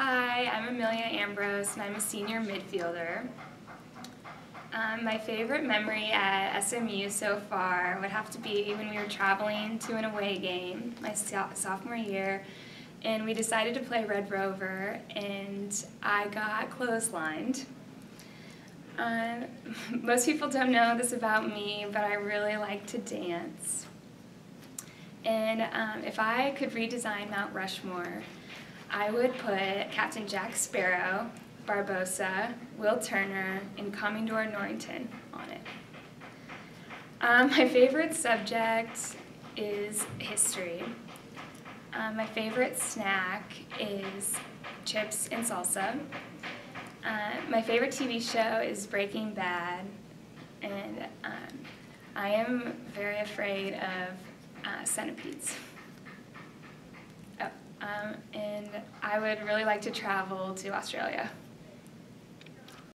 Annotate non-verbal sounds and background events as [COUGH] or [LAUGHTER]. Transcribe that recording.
Hi, I'm Amelia Ambrose and I'm a senior midfielder. Um, my favorite memory at SMU so far would have to be when we were traveling to an away game my so- sophomore year and we decided to play Red Rover and I got clotheslined. Um, [LAUGHS] most people don't know this about me, but I really like to dance. And um, if I could redesign Mount Rushmore, I would put Captain Jack Sparrow, Barbossa, Will Turner, and Commodore Norrington on it. Um, my favorite subject is history. Um, my favorite snack is chips and salsa. Uh, my favorite TV show is Breaking Bad, and um, I am very afraid of uh, centipedes. Oh, um, and I would really like to travel to Australia.